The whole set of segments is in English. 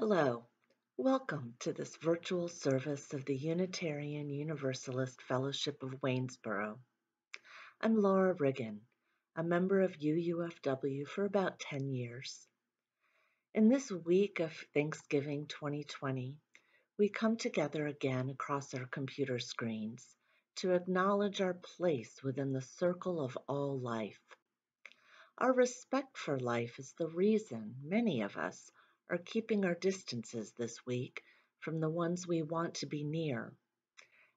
Hello, welcome to this virtual service of the Unitarian Universalist Fellowship of Waynesboro. I'm Laura Riggin, a member of UUFW for about 10 years. In this week of Thanksgiving 2020, we come together again across our computer screens to acknowledge our place within the circle of all life. Our respect for life is the reason many of us are keeping our distances this week from the ones we want to be near.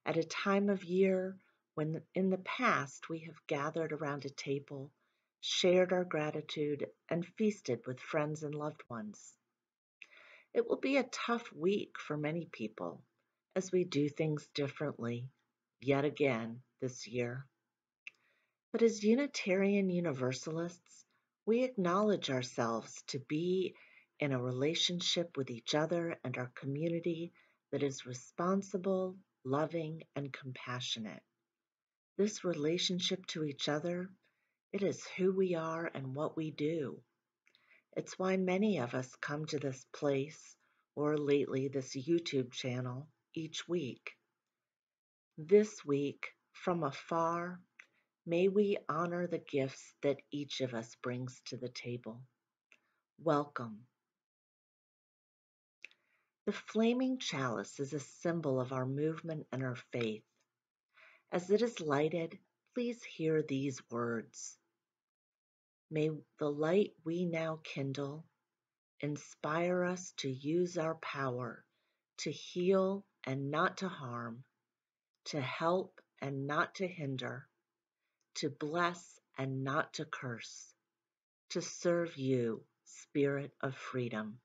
At a time of year when in the past we have gathered around a table, shared our gratitude, and feasted with friends and loved ones. It will be a tough week for many people as we do things differently yet again this year. But as Unitarian Universalists, we acknowledge ourselves to be in a relationship with each other and our community that is responsible, loving, and compassionate. This relationship to each other, it is who we are and what we do. It's why many of us come to this place, or lately this YouTube channel, each week. This week, from afar, may we honor the gifts that each of us brings to the table. Welcome. The flaming chalice is a symbol of our movement and our faith. As it is lighted, please hear these words. May the light we now kindle inspire us to use our power to heal and not to harm, to help and not to hinder, to bless and not to curse, to serve you, Spirit of Freedom.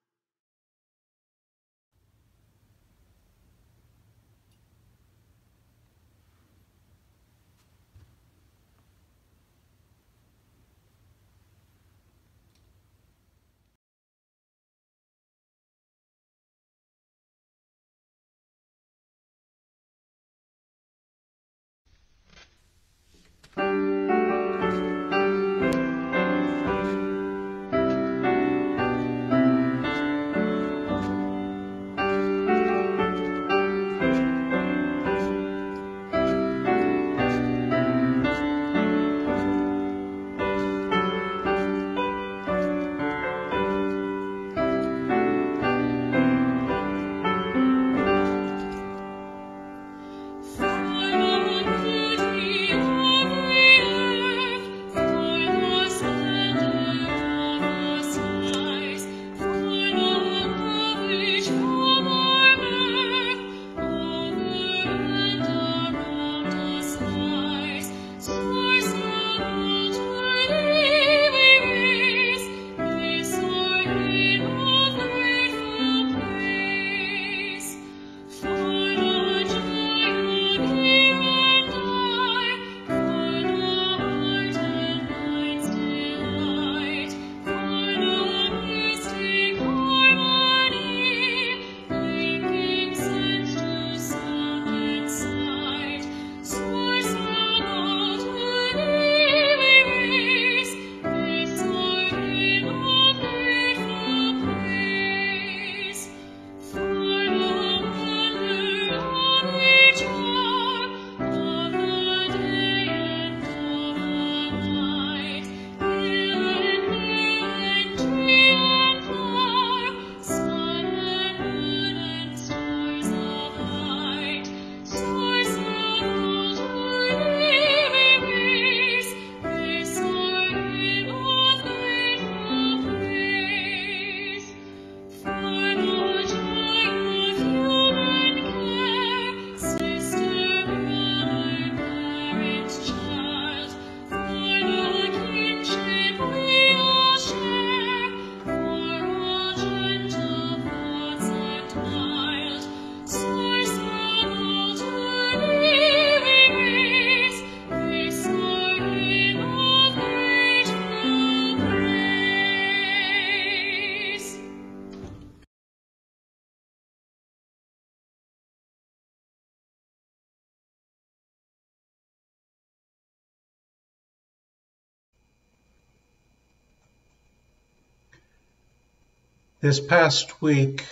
This past week,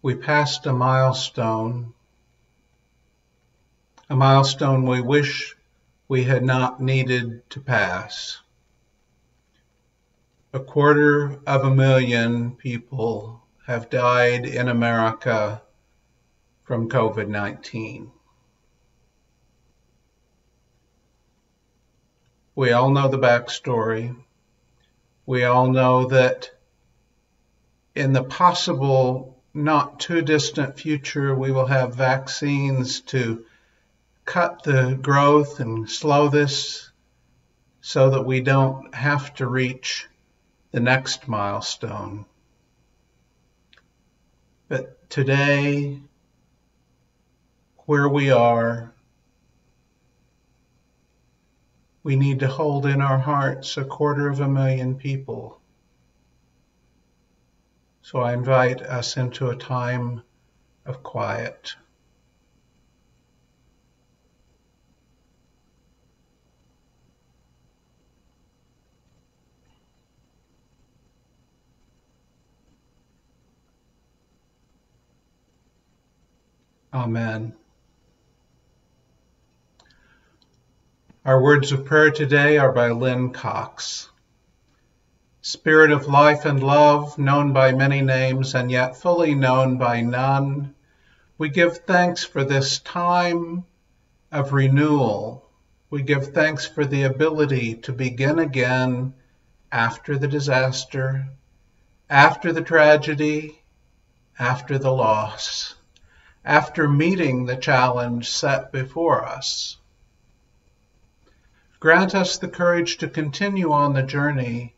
we passed a milestone, a milestone we wish we had not needed to pass. A quarter of a million people have died in America from COVID 19. We all know the backstory. We all know that in the possible not too distant future, we will have vaccines to cut the growth and slow this so that we don't have to reach the next milestone. But today, where we are, we need to hold in our hearts a quarter of a million people. So I invite us into a time of quiet. Amen. Our words of prayer today are by Lynn Cox. Spirit of life and love, known by many names and yet fully known by none, we give thanks for this time of renewal. We give thanks for the ability to begin again after the disaster, after the tragedy, after the loss after meeting the challenge set before us. Grant us the courage to continue on the journey,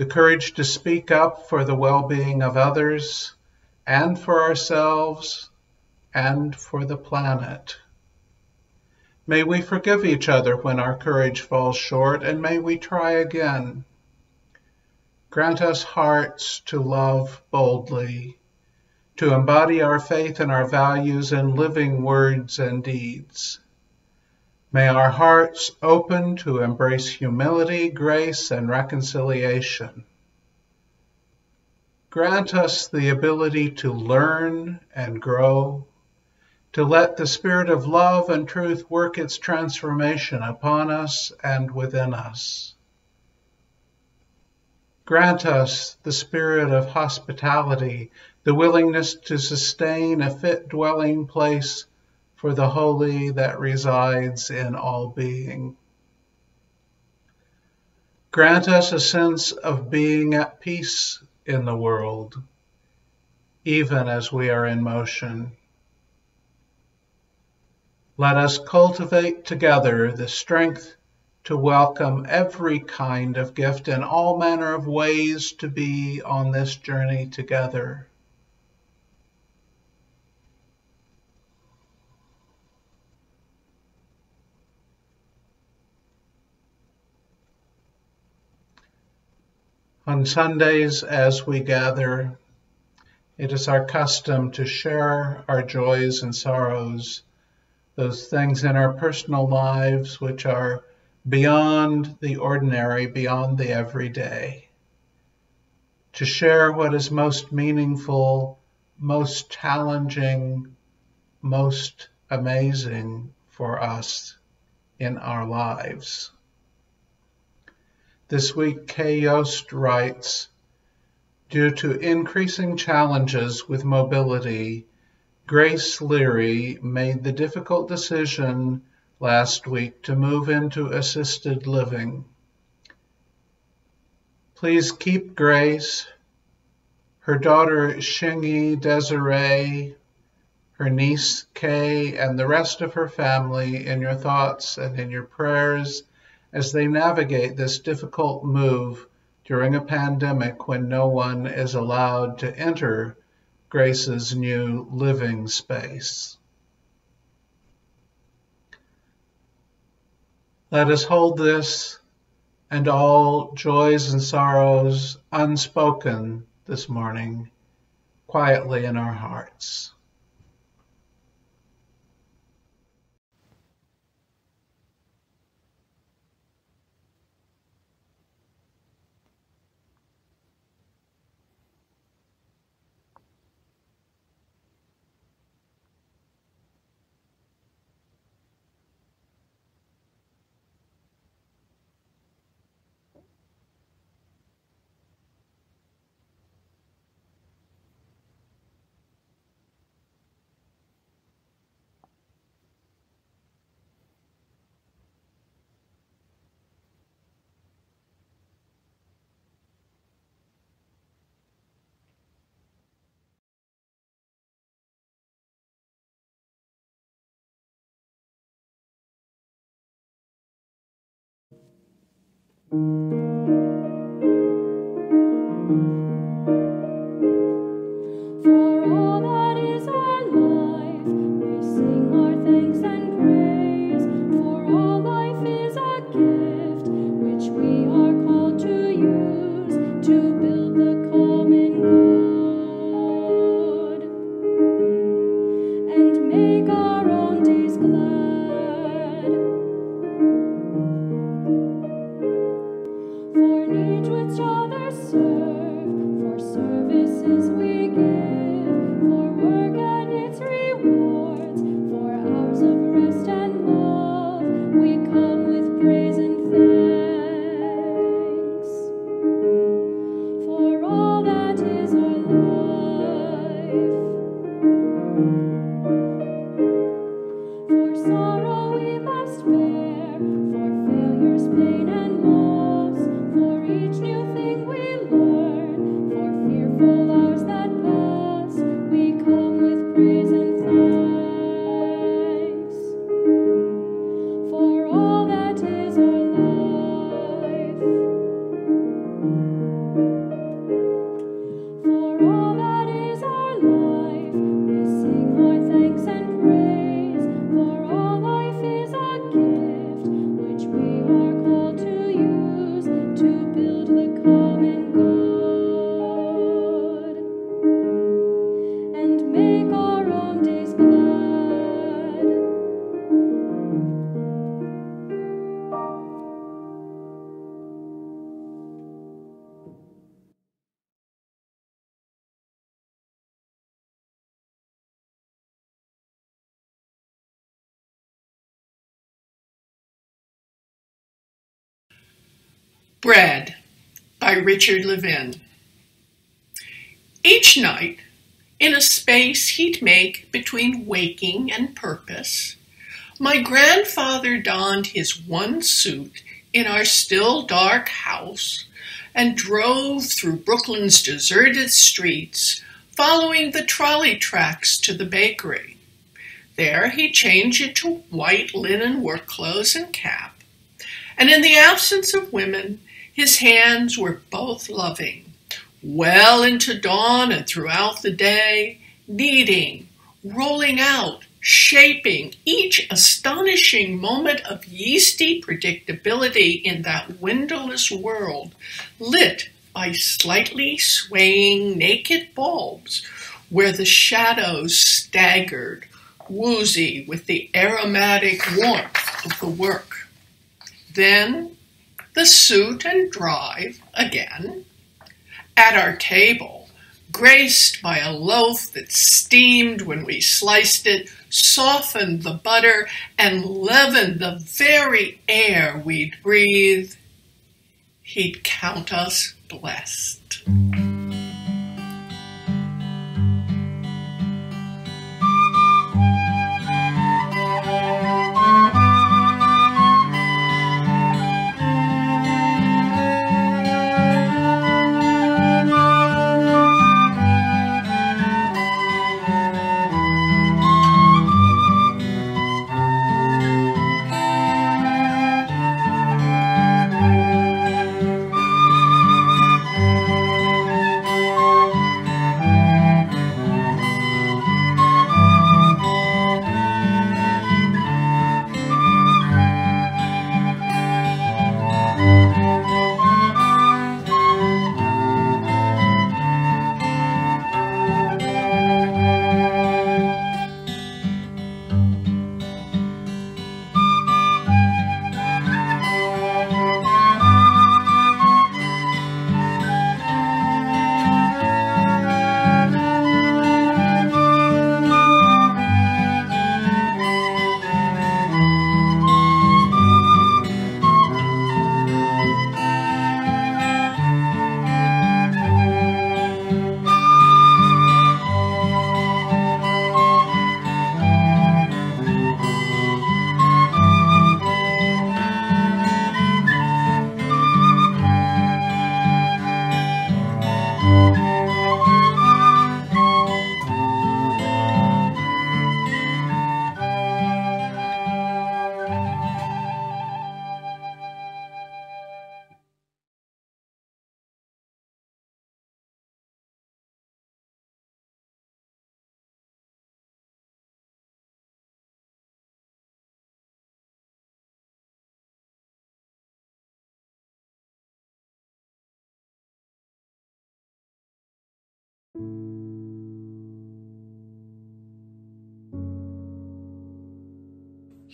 the courage to speak up for the well being of others and for ourselves and for the planet. May we forgive each other when our courage falls short, and may we try again. Grant us hearts to love boldly to embody our faith and our values in living words and deeds. May our hearts open to embrace humility, grace, and reconciliation. Grant us the ability to learn and grow, to let the Spirit of love and truth work its transformation upon us and within us. Grant us the spirit of hospitality the willingness to sustain a fit dwelling place for the holy that resides in all being. Grant us a sense of being at peace in the world, even as we are in motion. Let us cultivate together the strength to welcome every kind of gift and all manner of ways to be on this journey together. On Sundays, as we gather, it is our custom to share our joys and sorrows, those things in our personal lives which are beyond the ordinary, beyond the everyday. To share what is most meaningful, most challenging, most amazing for us in our lives. This week, Kay Yost writes, Due to increasing challenges with mobility, Grace Leary made the difficult decision last week to move into assisted living. Please keep Grace, her daughter Shingy Desiree, her niece Kay, and the rest of her family in your thoughts and in your prayers as they navigate this difficult move during a pandemic when no one is allowed to enter Grace's new living space. Let us hold this and all joys and sorrows unspoken this morning quietly in our hearts. Bread by Richard Levin. Each night, in a space he'd make between waking and purpose, my grandfather donned his one suit in our still dark house and drove through Brooklyn's deserted streets, following the trolley tracks to the bakery. There he changed into white linen work clothes and cap, and in the absence of women, his hands were both loving, well into dawn and throughout the day, kneading, rolling out, shaping each astonishing moment of yeasty predictability in that windowless world, lit by slightly swaying naked bulbs, where the shadows staggered, woozy with the aromatic warmth of the work. Then the suit and drive again. At our table, graced by a loaf that steamed when we sliced it, softened the butter, and leavened the very air we'd breathe, he'd count us blessed.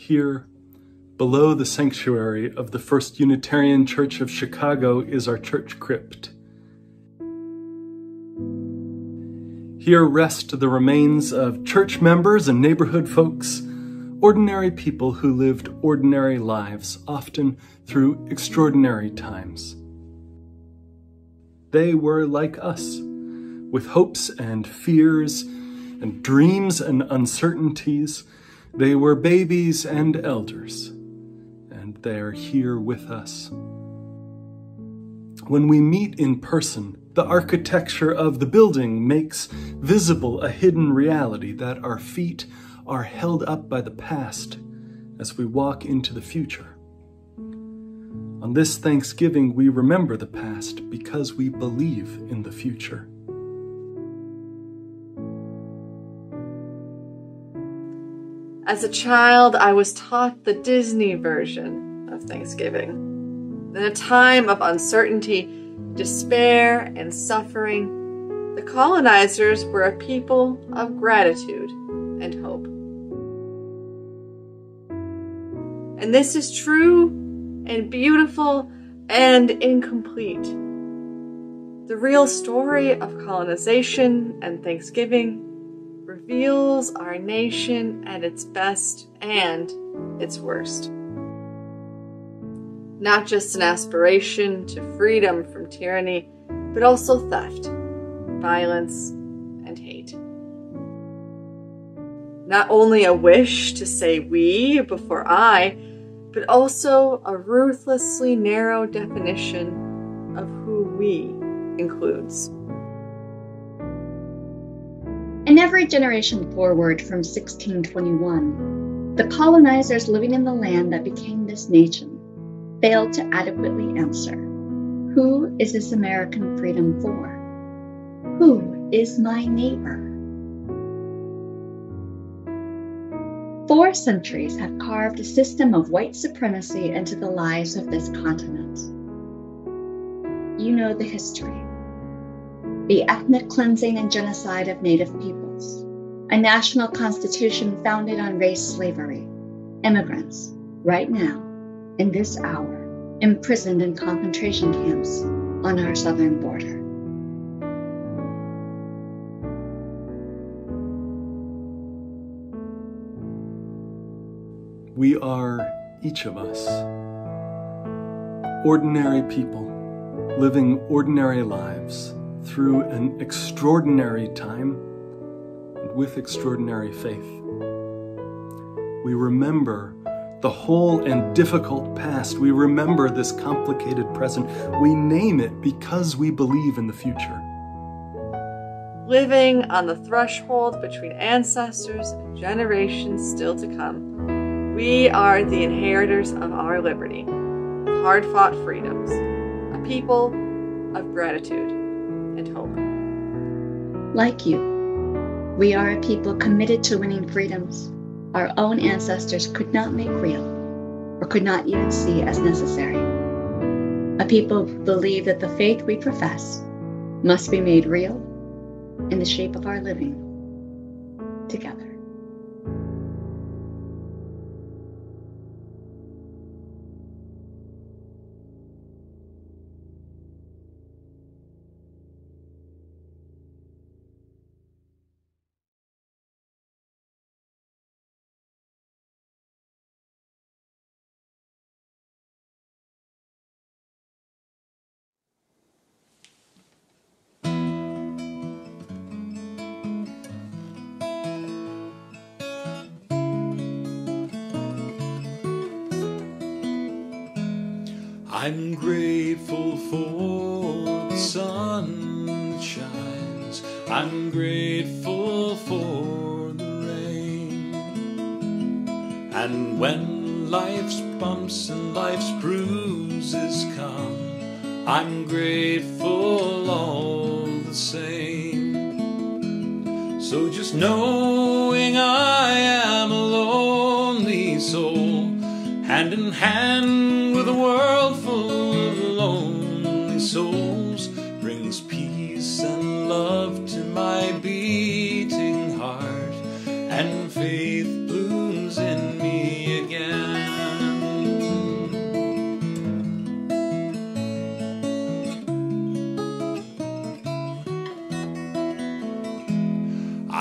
Here, below the sanctuary of the First Unitarian Church of Chicago, is our church crypt. Here rest the remains of church members and neighborhood folks, ordinary people who lived ordinary lives, often through extraordinary times. They were like us, with hopes and fears and dreams and uncertainties. They were babies and elders, and they are here with us. When we meet in person, the architecture of the building makes visible a hidden reality that our feet are held up by the past as we walk into the future. On this Thanksgiving, we remember the past because we believe in the future. As a child, I was taught the Disney version of Thanksgiving. In a time of uncertainty, despair, and suffering, the colonizers were a people of gratitude and hope. And this is true and beautiful and incomplete. The real story of colonization and Thanksgiving reveals our nation at its best and its worst not just an aspiration to freedom from tyranny, but also theft, violence, and hate. Not only a wish to say we before I, but also a ruthlessly narrow definition of who we includes. In every generation forward from 1621, the colonizers living in the land that became this nation failed to adequately answer Who is this American freedom for? Who is my neighbor? Four centuries have carved a system of white supremacy into the lives of this continent. You know the history the ethnic cleansing and genocide of Native peoples, a national constitution founded on race slavery, immigrants, right now, in this hour, imprisoned in concentration camps on our southern border. We are, each of us, ordinary people living ordinary lives through an extraordinary time and with extraordinary faith. We remember the whole and difficult past. We remember this complicated present. We name it because we believe in the future. Living on the threshold between ancestors and generations still to come, we are the inheritors of our liberty, hard fought freedoms, a people of gratitude. Like you, we are a people committed to winning freedoms our own ancestors could not make real or could not even see as necessary. A people believe that the faith we profess must be made real in the shape of our living together.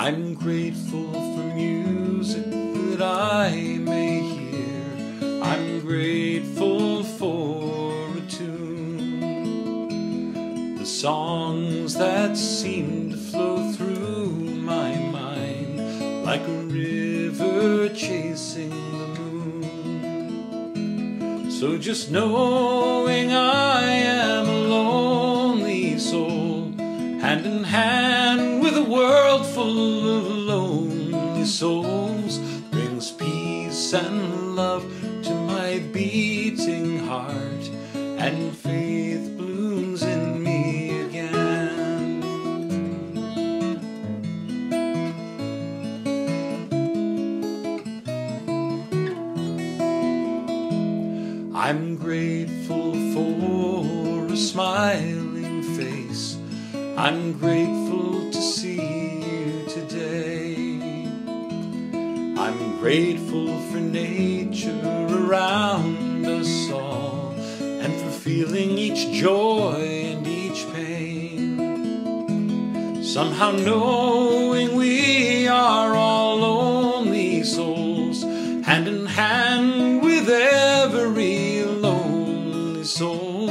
I'm grateful for music that I may hear. I'm grateful for a tune. The songs that seem to flow through my mind like a river chasing the moon. So just knowing I am a lonely soul, hand in hand world full of lonely souls, Somehow knowing we are all lonely souls, hand in hand with every lonely soul,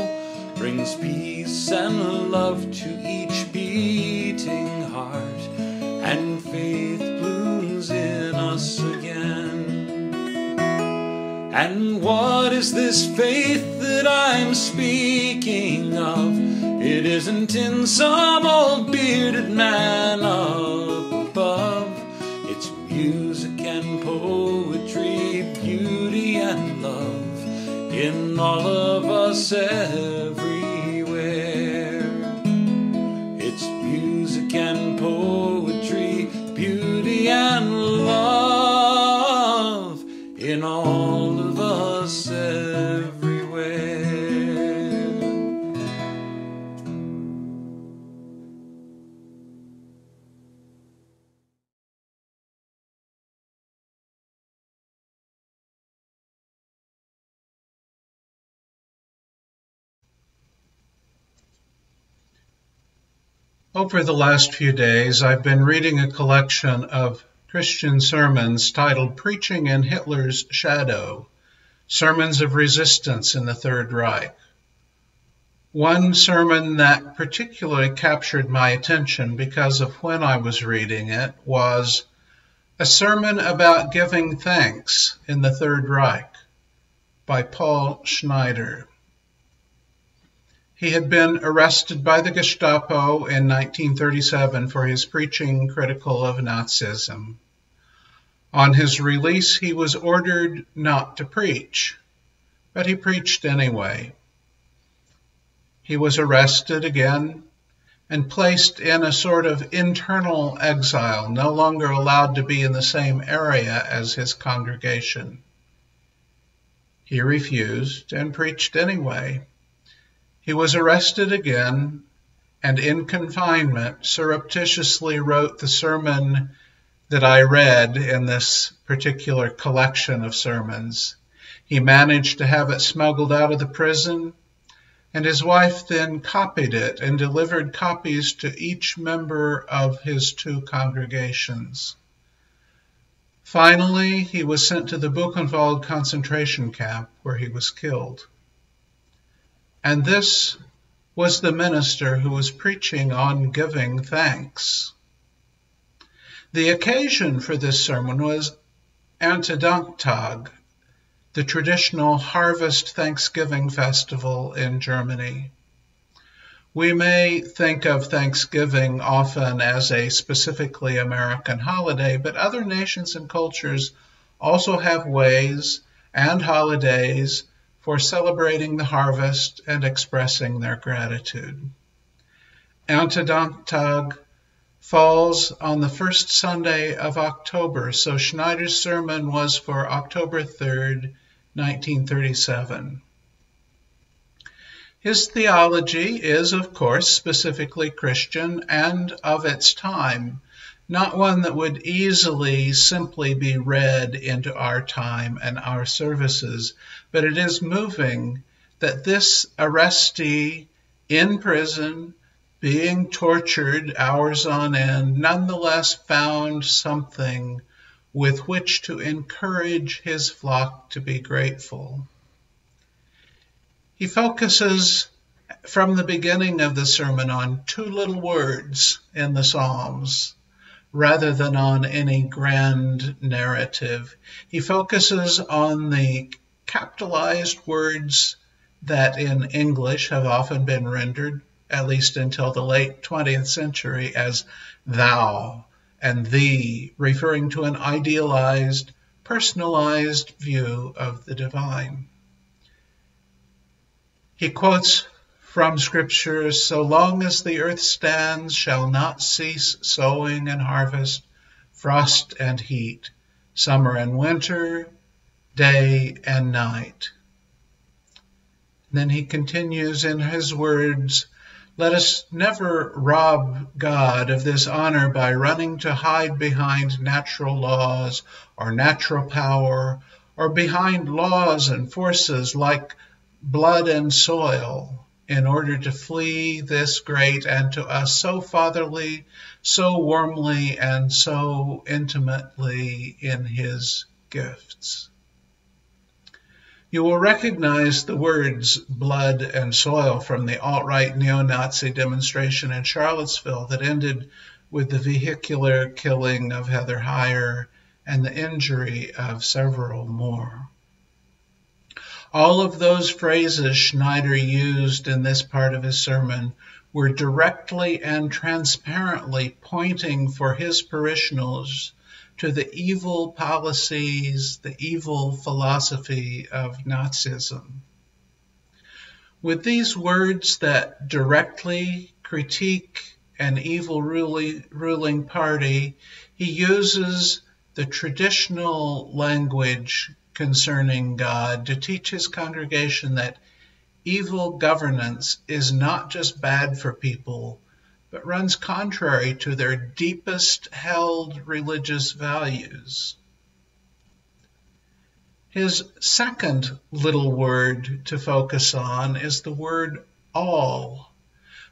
brings peace and love to each beating heart, and faith blooms in us again. And what is this faith that I'm speaking of? Isn't in some old bearded man up above. It's music and poetry, beauty and love in all of us Over the last few days, I've been reading a collection of Christian sermons titled Preaching in Hitler's Shadow Sermons of Resistance in the Third Reich. One sermon that particularly captured my attention because of when I was reading it was a sermon about giving thanks in the Third Reich by Paul Schneider. He had been arrested by the Gestapo in 1937 for his preaching critical of Nazism. On his release, he was ordered not to preach, but he preached anyway. He was arrested again and placed in a sort of internal exile, no longer allowed to be in the same area as his congregation. He refused and preached anyway. He was arrested again and in confinement surreptitiously wrote the sermon that I read in this particular collection of sermons. He managed to have it smuggled out of the prison, and his wife then copied it and delivered copies to each member of his two congregations. Finally, he was sent to the Buchenwald concentration camp where he was killed. And this was the minister who was preaching on giving thanks. The occasion for this sermon was Erntedanktag, the traditional harvest Thanksgiving festival in Germany. We may think of Thanksgiving often as a specifically American holiday, but other nations and cultures also have ways and holidays for celebrating the harvest and expressing their gratitude. Erntedanktag falls on the first Sunday of October, so Schneider's sermon was for October 3rd, 1937. His theology is, of course, specifically Christian and of its time, not one that would easily simply be read into our time and our services, but it is moving that this arrestee in prison, being tortured hours on end, nonetheless found something with which to encourage his flock to be grateful. He focuses from the beginning of the sermon on two little words in the Psalms rather than on any grand narrative. He focuses on the capitalized words that in English have often been rendered, at least until the late 20th century, as thou and thee, referring to an idealized, personalized view of the divine. He quotes from Scripture, so long as the earth stands, shall not cease sowing and harvest, frost and heat, summer and winter, day and night. Then he continues in his words, let us never rob God of this honor by running to hide behind natural laws or natural power or behind laws and forces like blood and soil in order to flee this great and to us so fatherly, so warmly, and so intimately in his gifts. You will recognize the words blood and soil from the alt right neo Nazi demonstration in Charlottesville that ended with the vehicular killing of Heather Heyer and the injury of several more. All of those phrases Schneider used in this part of his sermon were directly and transparently pointing for his parishioners to the evil policies, the evil philosophy of Nazism. With these words that directly critique an evil ruling party, he uses the traditional language concerning God to teach his congregation that evil governance is not just bad for people, but runs contrary to their deepest held religious values. His second little word to focus on is the word all,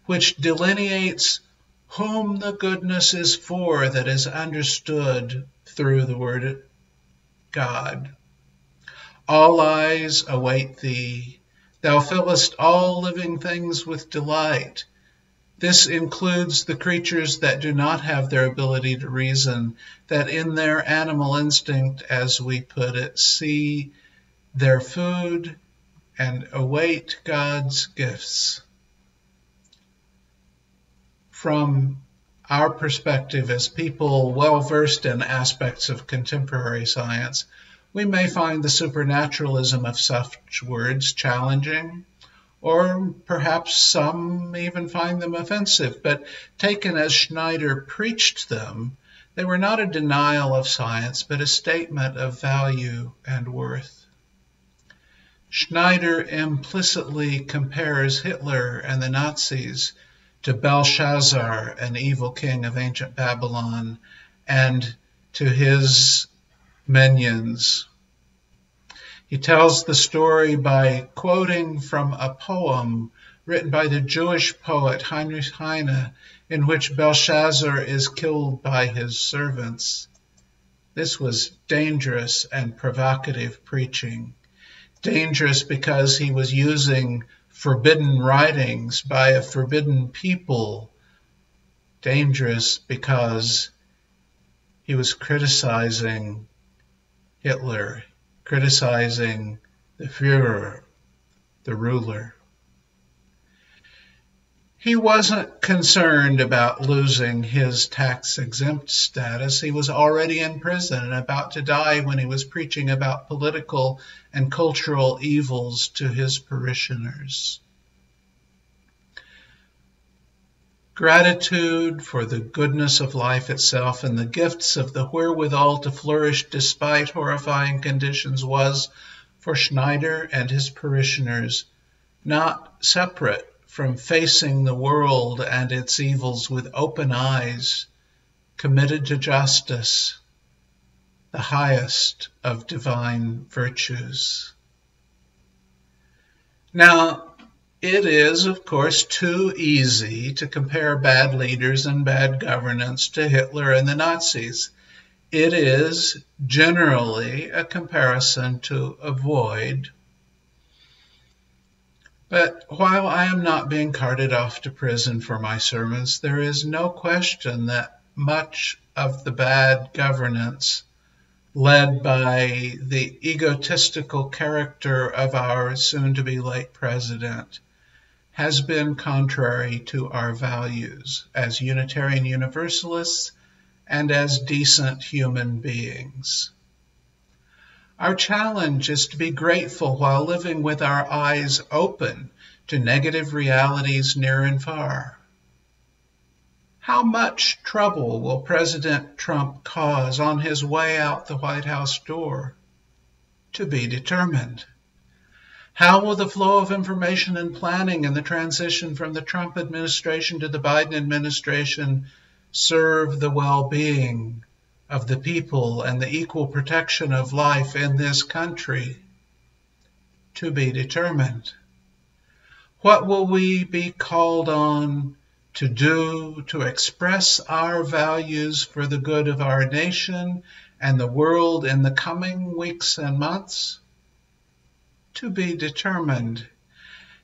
which delineates whom the goodness is for that is understood through the word God. All eyes await thee. Thou fillest all living things with delight. This includes the creatures that do not have their ability to reason, that in their animal instinct, as we put it, see their food and await God's gifts. From our perspective as people well versed in aspects of contemporary science, we may find the supernaturalism of such words challenging, or perhaps some even find them offensive, but taken as Schneider preached them, they were not a denial of science, but a statement of value and worth. Schneider implicitly compares Hitler and the Nazis to Belshazzar, an evil king of ancient Babylon, and to his minions. He tells the story by quoting from a poem written by the Jewish poet Heinrich Heine, in which Belshazzar is killed by his servants. This was dangerous and provocative preaching. Dangerous because he was using forbidden writings by a forbidden people. Dangerous because he was criticizing Hitler, criticizing the Fuhrer, the ruler. He wasn't concerned about losing his tax exempt status. He was already in prison and about to die when he was preaching about political and cultural evils to his parishioners. Gratitude for the goodness of life itself and the gifts of the wherewithal to flourish despite horrifying conditions was, for Schneider and his parishioners, not separate from facing the world and its evils with open eyes, committed to justice, the highest of divine virtues. Now, it is, of course, too easy to compare bad leaders and bad governance to Hitler and the Nazis. It is generally a comparison to avoid. But while I am not being carted off to prison for my sermons, there is no question that much of the bad governance led by the egotistical character of our soon to be late president has been contrary to our values as Unitarian Universalists and as decent human beings. Our challenge is to be grateful while living with our eyes open to negative realities near and far. How much trouble will President Trump cause on his way out the White House door? To be determined. How will the flow of information and planning in the transition from the Trump administration to the Biden administration serve the well being of the people and the equal protection of life in this country? To be determined. What will we be called on to do to express our values for the good of our nation and the world in the coming weeks and months? To be determined.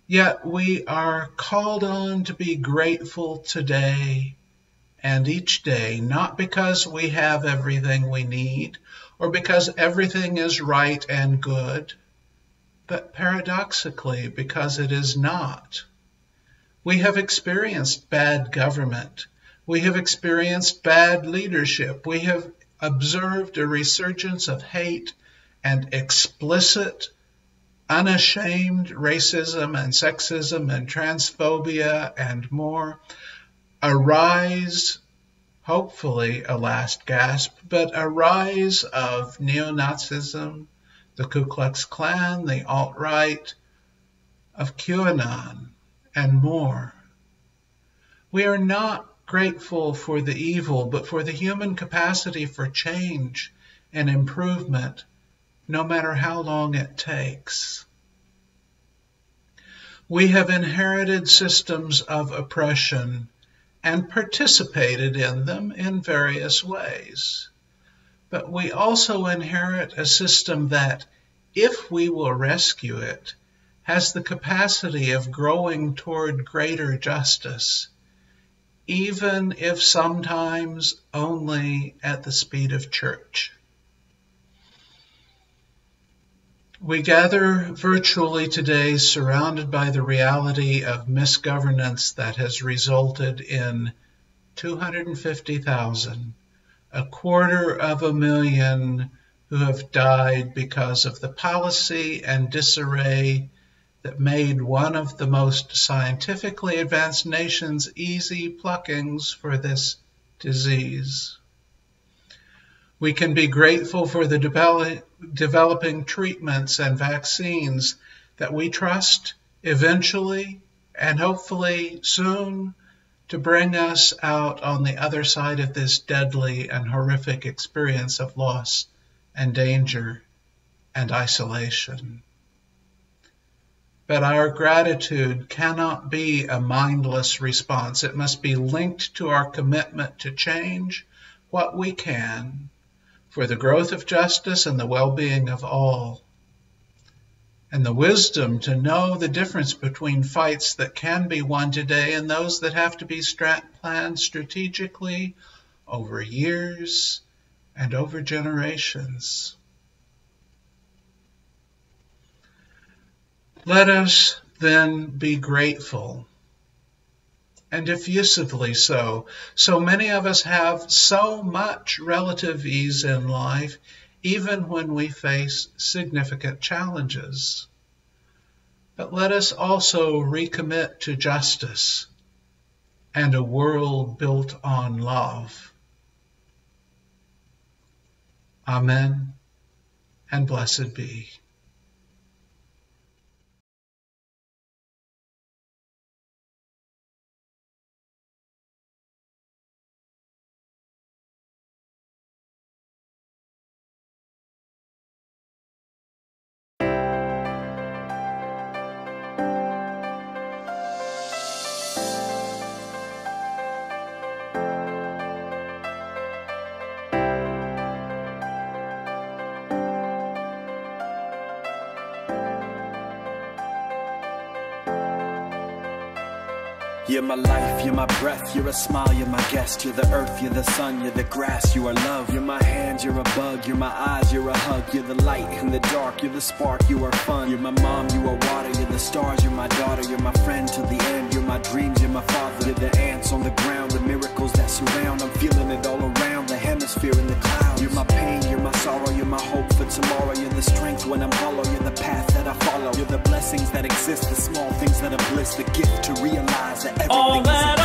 Yet we are called on to be grateful today and each day, not because we have everything we need or because everything is right and good, but paradoxically because it is not. We have experienced bad government. We have experienced bad leadership. We have observed a resurgence of hate and explicit, unashamed racism and sexism and transphobia and more Arise, hopefully a last gasp, but a rise of neo Nazism, the Ku Klux Klan, the alt right, of QAnon, and more. We are not grateful for the evil, but for the human capacity for change and improvement, no matter how long it takes. We have inherited systems of oppression and participated in them in various ways. But we also inherit a system that, if we will rescue it, has the capacity of growing toward greater justice, even if sometimes only at the speed of church. We gather virtually today surrounded by the reality of misgovernance that has resulted in 250,000, a quarter of a million who have died because of the policy and disarray that made one of the most scientifically advanced nations easy pluckings for this disease. We can be grateful for the developing treatments and vaccines that we trust eventually and hopefully soon to bring us out on the other side of this deadly and horrific experience of loss and danger and isolation. But our gratitude cannot be a mindless response. It must be linked to our commitment to change what we can for the growth of justice and the well being of all, and the wisdom to know the difference between fights that can be won today and those that have to be strat- planned strategically over years and over generations. Let us then be grateful and effusively so. So many of us have so much relative ease in life, even when we face significant challenges. But let us also recommit to justice and a world built on love. Amen and blessed be. My life, you're my breath, you're a smile, you're my guest. You're the earth, you're the sun, you're the grass, you are love. You're my hands, you're a bug, you're my eyes, you're a hug. You're the light in the dark, you're the spark, you are fun. You're my mom, you are water, you're the stars, you're my daughter, you're my friend till the end. You're my dreams, you're my father. You're the ants on the ground, the miracles that surround. I'm feeling it all around, the hemisphere in the clouds. You're my pain, you're my sorrow, you're my hope for tomorrow. You're when I'm hollow, you're the path that I follow. You're the blessings that exist, the small things that are bliss, the gift to realize that everything All is that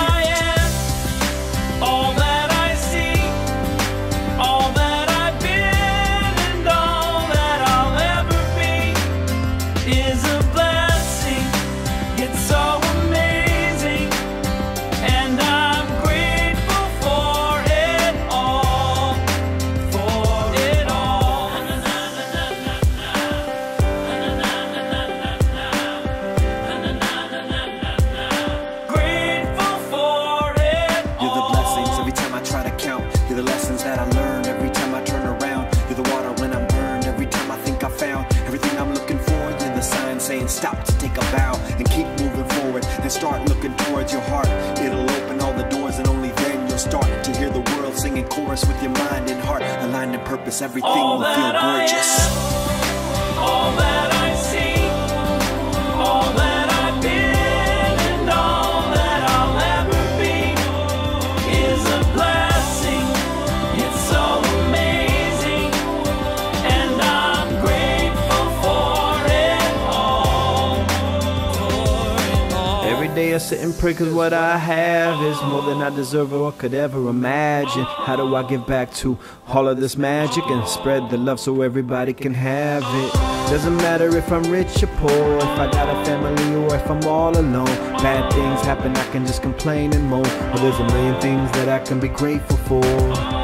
aligned. Everything will feel gorgeous. I sit and pray cause what I have is more than I deserve or could ever imagine. How do I give back to all of this magic and spread the love so everybody can have it? Doesn't matter if I'm rich or poor, if I got a family or if I'm all alone. Bad things happen, I can just complain and moan. But there's a million things that I can be grateful for.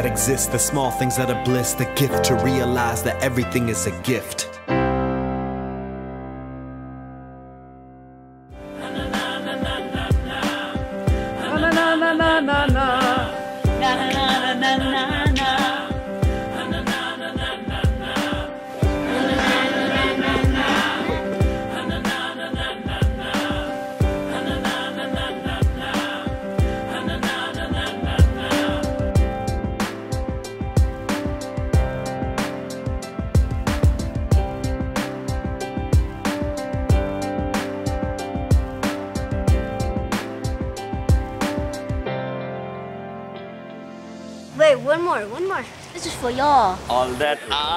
That exist, the small things that are bliss, the gift to realize that everything is a gift. That uh,